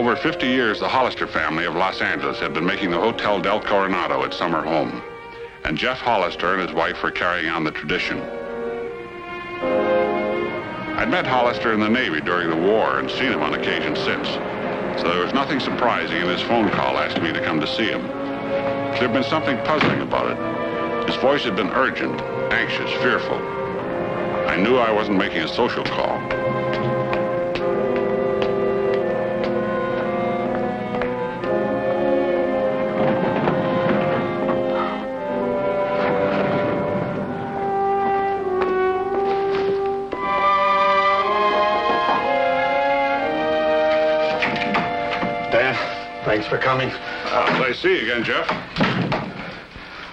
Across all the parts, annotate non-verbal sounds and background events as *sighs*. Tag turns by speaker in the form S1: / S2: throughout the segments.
S1: over 50 years, the Hollister family of Los Angeles had been making the Hotel Del Coronado its summer home. And Jeff Hollister and his wife were carrying on the tradition. I'd met Hollister in the Navy during the war and seen him on occasion since. So there was nothing surprising in his phone call asking me to come to see him. There'd been something puzzling about it. His voice had been urgent, anxious, fearful. I knew I wasn't making a social call.
S2: Thanks for coming.
S1: Uh, I see you again, Jeff.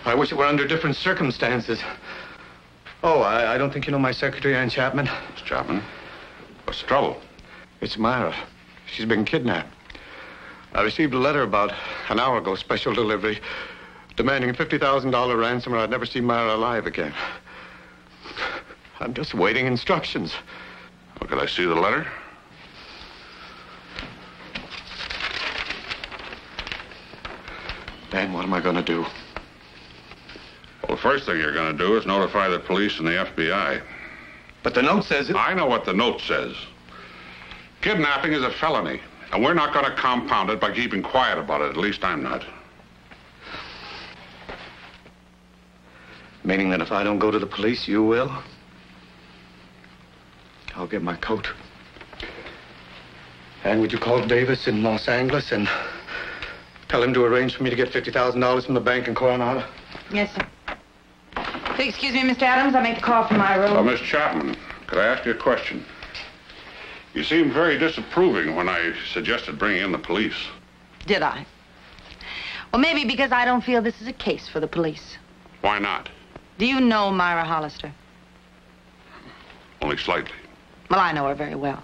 S2: I wish it were under different circumstances. Oh, I, I don't think you know my secretary, Ann Chapman.
S1: Miss Chapman? What's the trouble?
S2: It's Myra. She's been kidnapped. I received a letter about an hour ago, special delivery, demanding a $50,000 ransom or I'd never see Myra alive again. I'm just waiting instructions.
S1: Well, could I see the letter?
S2: Dan, what am I going to do?
S1: Well, the first thing you're going to do is notify the police and the FBI.
S2: But the note says it...
S1: I know what the note says. Kidnapping is a felony, and we're not going to compound it by keeping quiet about it. At least I'm not.
S2: Meaning that if I don't go to the police, you will? I'll get my coat. And would you call Davis in Los Angeles and tell him to arrange for me to get $50,000 from the bank in Coronado?
S3: Yes, sir. Excuse me, Mr. Adams. I make the call from my room.
S1: Uh, Miss Chapman, could I ask you a question? You seemed very disapproving when I suggested bringing in the police.
S3: Did I? Well, maybe because I don't feel this is a case for the police.
S1: Why not?
S3: Do you know Myra Hollister?
S1: Only slightly.
S3: Well, I know her very well.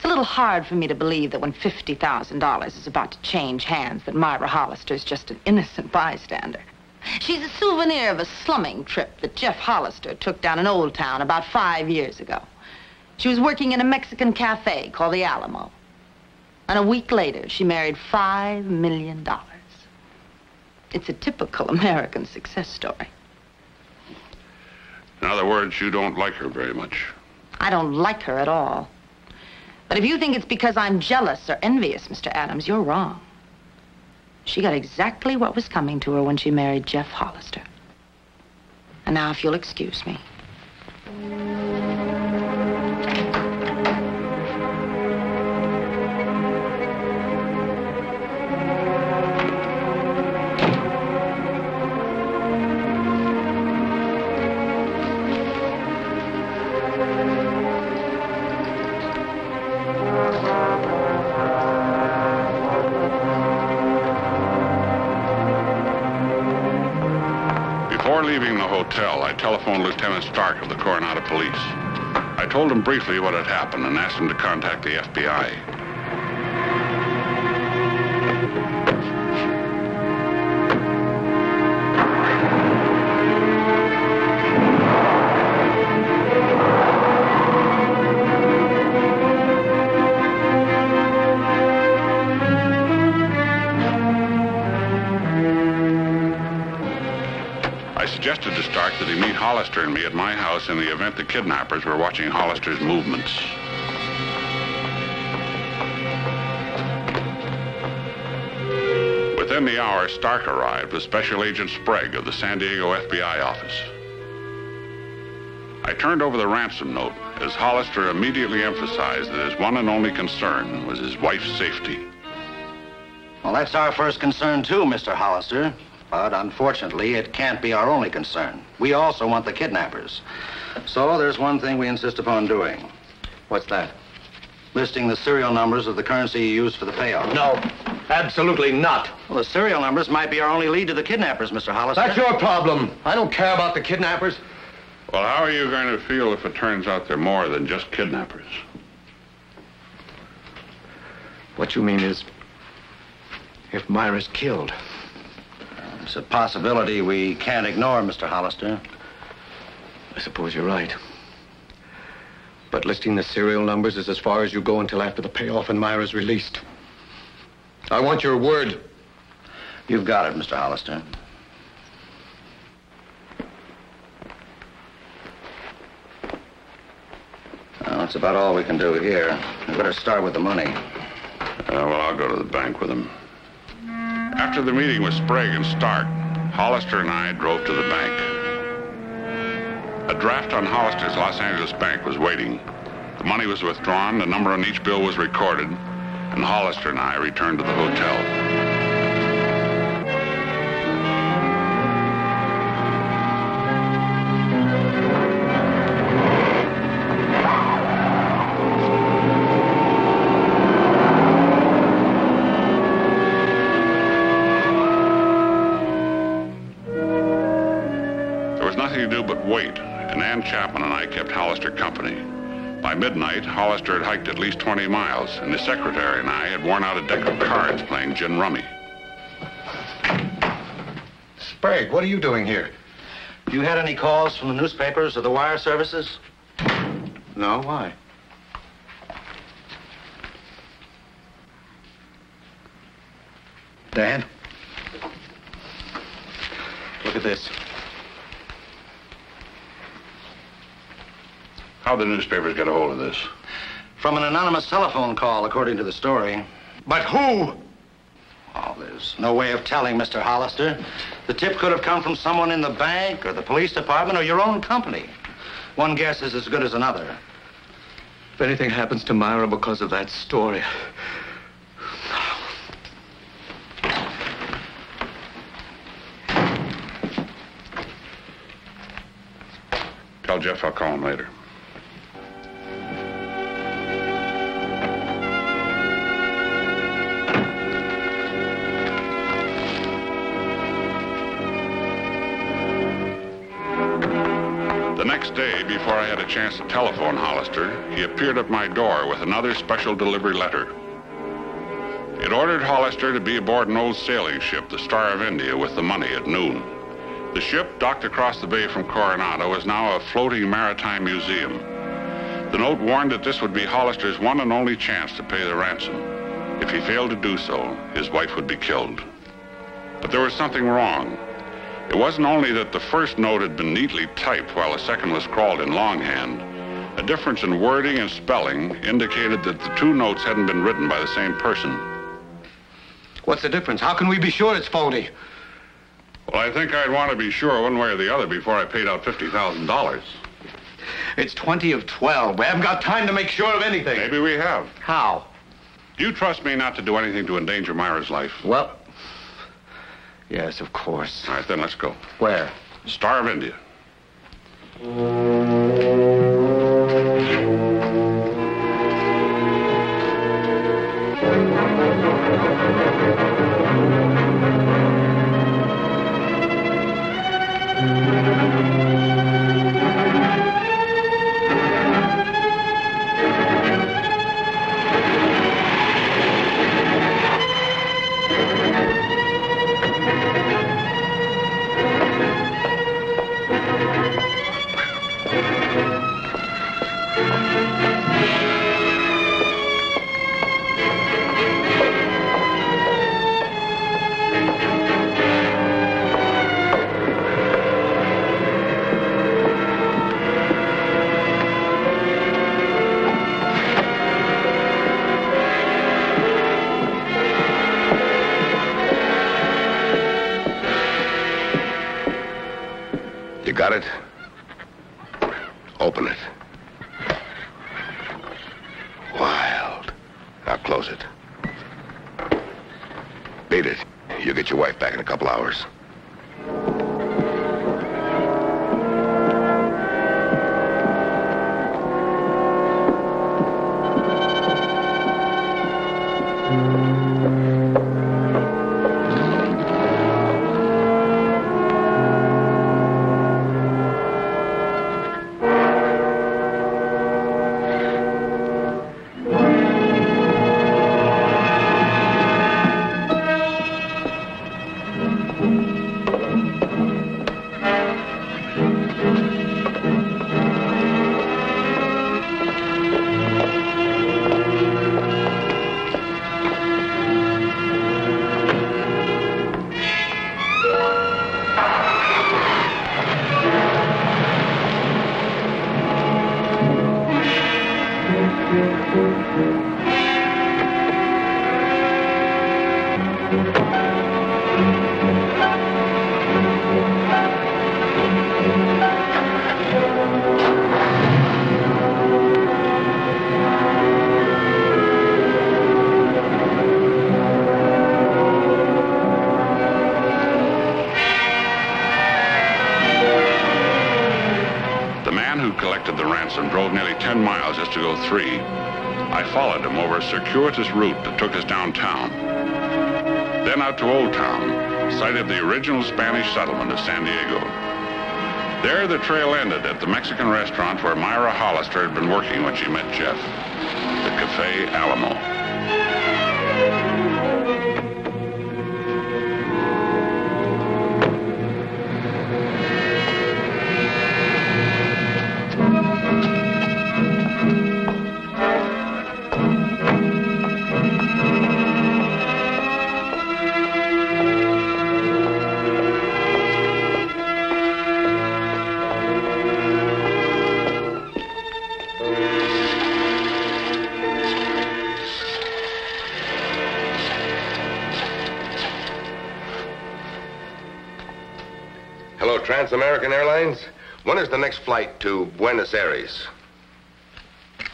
S3: It's a little hard for me to believe that when $50,000 is about to change hands, that Myra Hollister is just an innocent bystander. She's a souvenir of a slumming trip that Jeff Hollister took down in Old Town about five years ago. She was working in a Mexican cafe called the Alamo. And a week later, she married $5 million. It's a typical American success story.
S1: In other words, you don't like her very much.
S3: I don't like her at all. But if you think it's because I'm jealous or envious, Mr. Adams, you're wrong. She got exactly what was coming to her when she married Jeff Hollister. And now, if you'll excuse me.
S1: Telephoned Lieutenant Stark of the Coronado Police. I told him briefly what had happened and asked him to contact the FBI. Suggested to Stark that he meet Hollister and me at my house in the event the kidnappers were watching Hollister's movements. Within the hour, Stark arrived with Special Agent Sprague of the San Diego FBI office. I turned over the ransom note as Hollister immediately emphasized that his one and only concern was his wife's safety.
S4: Well, that's our first concern, too, Mr. Hollister. But unfortunately, it can't be our only concern. We also want the kidnappers. So there's one thing we insist upon doing.
S2: What's that?
S4: Listing the serial numbers of the currency you used for the payoff.
S2: No, absolutely not.
S4: Well, the serial numbers might be our only lead to the kidnappers, Mr. Hollister.
S2: That's your problem. I don't care about the kidnappers.
S1: Well, how are you going to feel if it turns out they're more than just kidnappers?
S2: What you mean is, if Myra's killed.
S4: It's a possibility we can't ignore, Mr. Hollister.
S2: I suppose you're right. But listing the serial numbers is as far as you go until after the payoff and Myra's released. I want your word.
S4: You've got it, Mr. Hollister. Well, that's about all we can do here. We better start with the money.
S1: Uh, well, I'll go to the bank with him. After the meeting with Sprague and Stark, Hollister and I drove to the bank. A draft on Hollister's Los Angeles bank was waiting. The money was withdrawn, the number on each bill was recorded, and Hollister and I returned to the hotel. Hollister had hiked at least 20 miles, and his secretary and I had worn out a deck of cards playing gin rummy.
S2: Sprague, what are you doing here?
S4: You had any calls from the newspapers or the wire services?
S2: No, why?
S4: Dan?
S2: Look at this.
S1: How'd the newspapers get a hold of this?
S4: From an anonymous telephone call, according to the story.
S2: But who?
S4: Oh, there's no way of telling, Mr. Hollister. The tip could have come from someone in the bank or the police department or your own company. One guess is as good as another.
S2: If anything happens to Myra because of that story.
S1: Tell Jeff I'll call him later. Had a chance to telephone Hollister, he appeared at my door with another special delivery letter. It ordered Hollister to be aboard an old sailing ship, the Star of India, with the money at noon. The ship, docked across the bay from Coronado, is now a floating maritime museum. The note warned that this would be Hollister's one and only chance to pay the ransom. If he failed to do so, his wife would be killed. But there was something wrong. It wasn't only that the first note had been neatly typed while the second was scrawled in longhand. A difference in wording and spelling indicated that the two notes hadn't been written by the same person.
S2: What's the difference? How can we be sure it's phony?
S1: Well, I think I'd want to be sure one way or the other before I paid out $50,000.
S2: It's 20 of 12. We haven't got time to make sure of anything.
S1: Maybe we have.
S2: How?
S1: Do you trust me not to do anything to endanger Myra's life?
S2: Well, yes, of course.
S1: All right, then let's go.
S2: Where?
S1: Star of India.
S5: Got it? Open it. Wild. Now close it. Beat it. You'll get your wife back in a couple hours.
S1: Who collected the ransom drove nearly 10 miles just to go three. I followed him over a circuitous route that took us downtown. Then out to Old Town, site of the original Spanish settlement of San Diego. There, the trail ended at the Mexican restaurant where Myra Hollister had been working when she met Jeff, the Cafe Alamo.
S5: Hello, Trans-American Airlines. When is the next flight to Buenos Aires?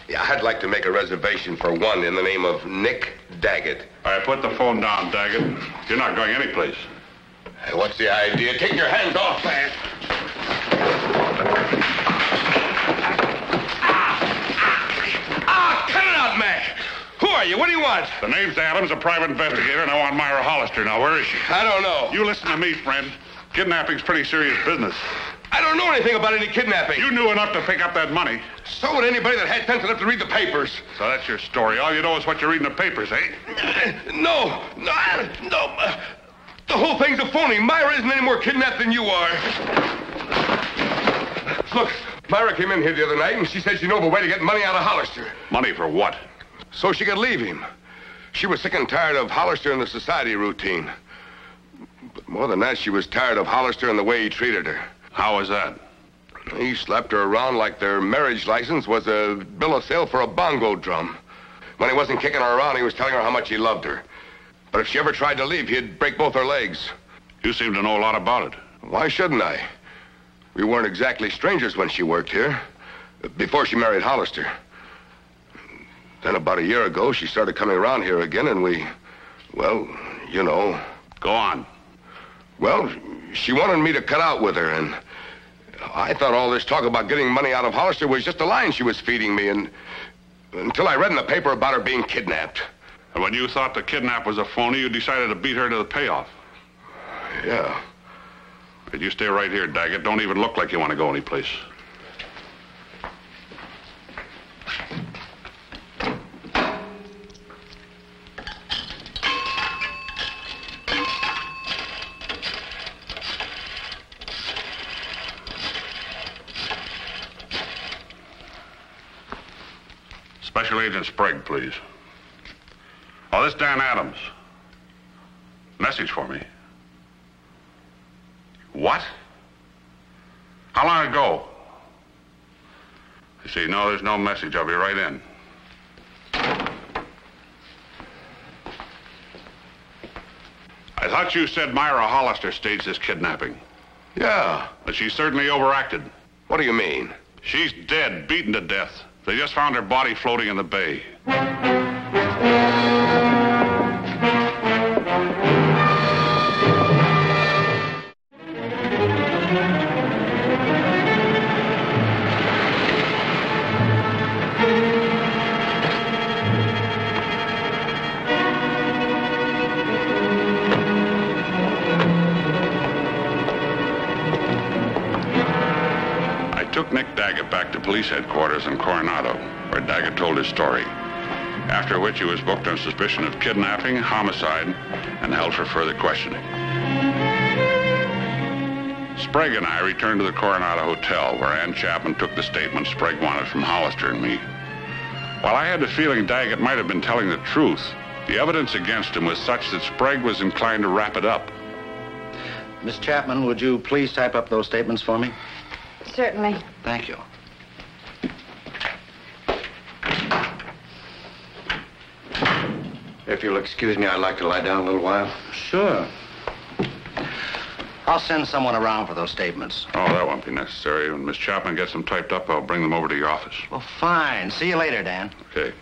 S5: Yeah, I'd like to make a reservation for one in the name of Nick Daggett.
S1: All right, put the phone down, Daggett. You're not going anyplace.
S5: Hey, what's the idea? Take your hands off that.
S6: Ah, cut it out, man. Who are you? What do you want?
S1: The name's Adams, a private investigator, and I want Myra Hollister now. Where is she?
S6: I don't know.
S1: You listen to me, friend. Kidnapping's pretty serious business.
S6: I don't know anything about any kidnapping.
S1: You knew enough to pick up that money.
S6: So would anybody that had sense enough to read the papers.
S1: So that's your story. All you know is what you read in the papers, eh?
S6: No, no, I- no. uh, The whole thing's a phony. Myra isn't any more kidnapped than you are. Look, Myra came in here the other night and she said she knew of a way to get money out of Hollister.
S1: Money for what?
S6: So she could leave him. She was sick and tired of Hollister and the society routine. More than that, she was tired of Hollister and the way he treated her.
S1: How was that?
S6: He slapped her around like their marriage license was a bill of sale for a bongo drum. When he wasn't kicking her around, he was telling her how much he loved her. But if she ever tried to leave, he'd break both her legs.
S1: You seem to know a lot about it.
S6: Why shouldn't I? We weren't exactly strangers when she worked here, before she married Hollister. Then about a year ago, she started coming around here again, and we, well, you know,
S1: Go on.
S6: Well, she wanted me to cut out with her, and I thought all this talk about getting money out of Hollister was just a line she was feeding me, and until I read in the paper about her being kidnapped.
S1: And when you thought the kidnap was a phony, you decided to beat her to the payoff.
S6: Yeah.
S1: Did you stay right here, Daggett? Don't even look like you want to go anyplace. Special Agent Sprague, please. Oh, this Dan Adams. Message for me. What? How long ago? I see. No, there's no message. I'll be right in. I thought you said Myra Hollister staged this kidnapping,
S6: Yeah.
S1: but she certainly overacted.
S6: What do you mean?
S1: She's dead, beaten to death. They just found her body floating in the bay. Police headquarters in Coronado, where Daggett told his story. After which he was booked on suspicion of kidnapping, homicide, and held for further questioning. Sprague and I returned to the Coronado Hotel, where Ann Chapman took the statement Sprague wanted from Hollister and me. While I had the feeling Daggett might have been telling the truth, the evidence against him was such that Sprague was inclined to wrap it up.
S4: Miss Chapman, would you please type up those statements for me?
S3: Certainly.
S4: Thank you.
S2: If you'll excuse me, I'd like to lie down a little while.
S4: Sure. I'll send someone around for those statements.
S1: Oh, that won't be necessary. When Miss Chapman gets them typed up, I'll bring them over to your office.
S4: Well, fine. See you later, Dan.
S1: Okay.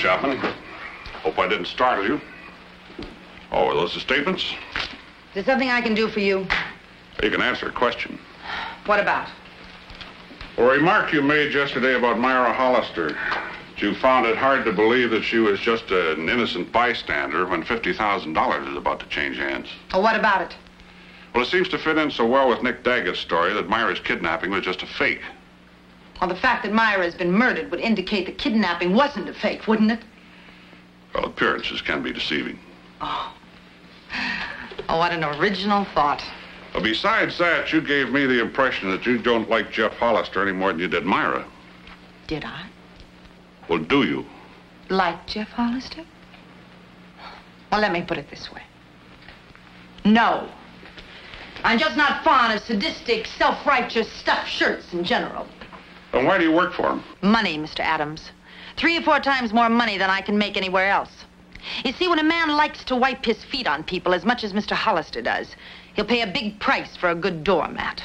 S1: Chapman, hope I didn't startle you. Oh, are those the statements?
S3: Is there something I can do for you?
S1: You can answer a question.
S3: What about?
S1: A remark you made yesterday about Myra Hollister. You found it hard to believe that she was just an innocent bystander when $50,000 is about to change hands.
S3: Oh, what about it?
S1: Well, it seems to fit in so well with Nick Daggett's story that Myra's kidnapping was just a fake.
S3: Well, the fact that Myra has been murdered would indicate the kidnapping wasn't a fake, wouldn't it?
S1: Well, appearances can be deceiving.
S3: Oh, Oh, what an original thought.
S1: Well, besides that, you gave me the impression that you don't like Jeff Hollister any more than you did Myra.
S3: Did I?
S1: Well, do you?
S3: Like Jeff Hollister? Well, let me put it this way. No. I'm just not fond of sadistic, self-righteous stuffed shirts in general.
S1: Then why do you work for him?
S3: Money, Mr. Adams. Three or four times more money than I can make anywhere else. You see, when a man likes to wipe his feet on people as much as Mr. Hollister does, he'll pay a big price for a good doormat.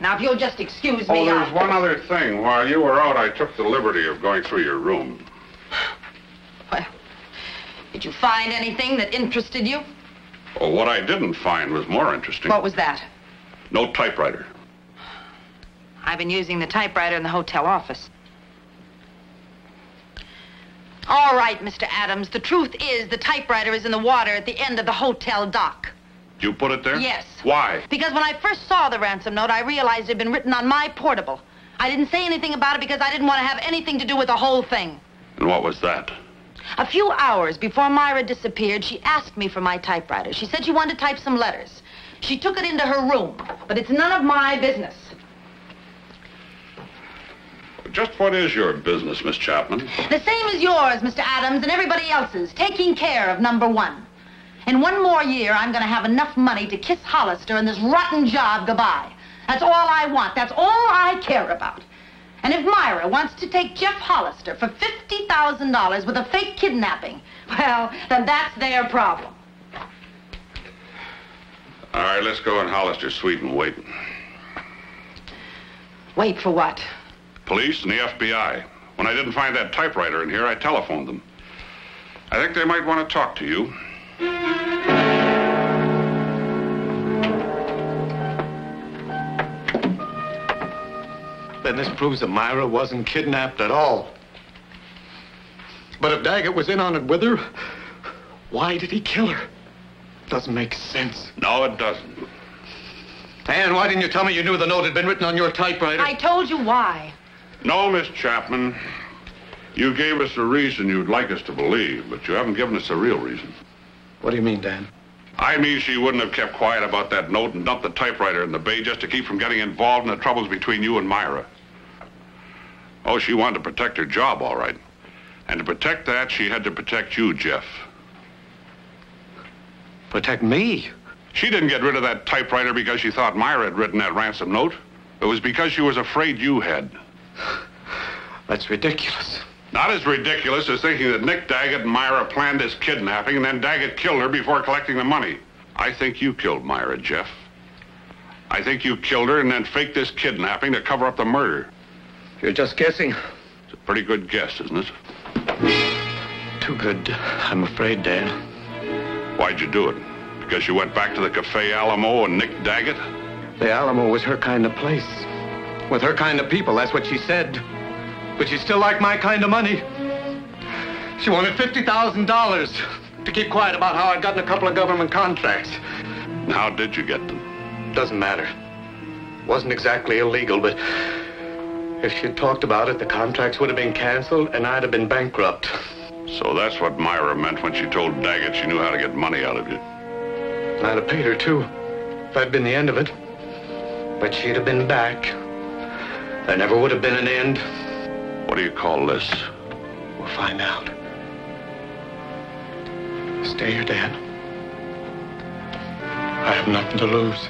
S3: Now, if you'll just excuse oh, me,
S1: Oh, there's
S3: I'll-
S1: one other thing. While you were out, I took the liberty of going through your room. *sighs*
S3: Well, did you find anything that interested you?
S1: Well, what I didn't find was more interesting.
S3: What was that?
S1: No typewriter.
S3: I've been using the typewriter in the hotel office. All right, Mr. Adams. The truth is the typewriter is in the water at the end of the hotel dock.
S1: You put it there?
S3: Yes.
S1: Why?
S3: Because when I first saw the ransom note, I realized it had been written on my portable. I didn't say anything about it because I didn't want to have anything to do with the whole thing.
S1: And what was that?
S3: A few hours before Myra disappeared, she asked me for my typewriter. She said she wanted to type some letters. She took it into her room, but it's none of my business.
S1: Just what is your business, Miss Chapman?
S3: The same as yours, Mr. Adams, and everybody else's, taking care of number one. In one more year, I'm going to have enough money to kiss Hollister and this rotten job goodbye. That's all I want. That's all I care about. And if Myra wants to take Jeff Hollister for $50,000 with a fake kidnapping, well, then that's their problem.
S1: All right, let's go in Hollister's suite and wait.
S3: Wait for what?
S1: Police and the FBI. When I didn't find that typewriter in here, I telephoned them. I think they might want to talk to you.
S2: Then this proves that Myra wasn't kidnapped at all. But if Daggett was in on it with her, why did he kill her? Doesn't make sense.
S1: No, it doesn't.
S2: And why didn't you tell me you knew the note had been written on your typewriter?
S3: I told you why.
S1: No, Miss Chapman. You gave us a reason you'd like us to believe, but you haven't given us a real reason.
S2: What do you mean, Dan?
S1: I mean she wouldn't have kept quiet about that note and dumped the typewriter in the bay just to keep from getting involved in the troubles between you and Myra. Oh, she wanted to protect her job, all right. And to protect that, she had to protect you, Jeff.
S2: Protect me?
S1: She didn't get rid of that typewriter because she thought Myra had written that ransom note. It was because she was afraid you had.
S2: That's ridiculous.
S1: Not as ridiculous as thinking that Nick Daggett and Myra planned this kidnapping and then Daggett killed her before collecting the money. I think you killed Myra, Jeff. I think you killed her and then faked this kidnapping to cover up the murder.
S2: You're just guessing.
S1: It's a pretty good guess, isn't it?
S2: Too good, I'm afraid, Dan.
S1: Why'd you do it? Because you went back to the Cafe Alamo and Nick Daggett?
S2: The Alamo was her kind of place. With her kind of people, that's what she said. But she still liked my kind of money. She wanted $50,000 to keep quiet about how I'd gotten a couple of government contracts.
S1: How did you get them?
S2: Doesn't matter. Wasn't exactly illegal, but if she'd talked about it, the contracts would have been canceled and I'd have been bankrupt.
S1: So that's what Myra meant when she told Daggett she knew how to get money out of you.
S2: I'd have paid her, too, if I'd been the end of it. But she'd have been back. There never would have been an end.
S1: What do you call this?
S2: We'll find out. Stay here, Dan. I have nothing to lose.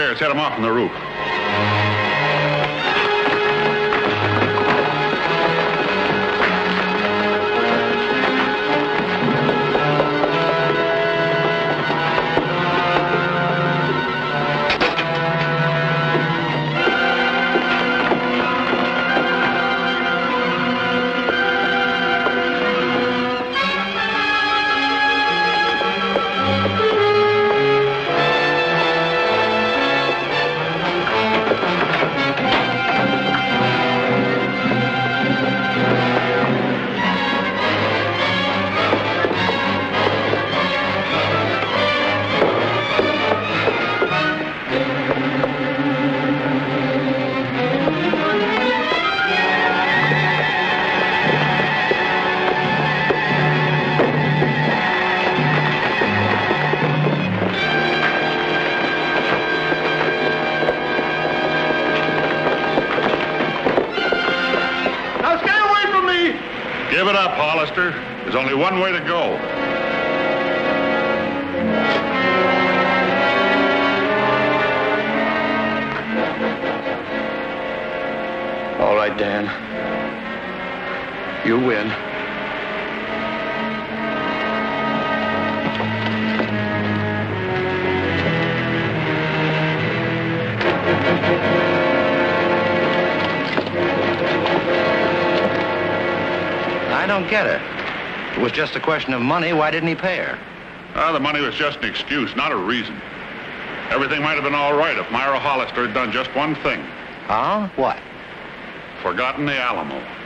S1: Take the back stairs. Head them off on the roof.
S2: Dan. You win.
S4: I don't get it. If it was just a question of money, why didn't he pay her?
S1: Ah, the money was just an excuse, not a reason. Everything might have been all right if Myra Hollister had done just one thing.
S4: Huh? What?
S1: Forgotten the Alamo.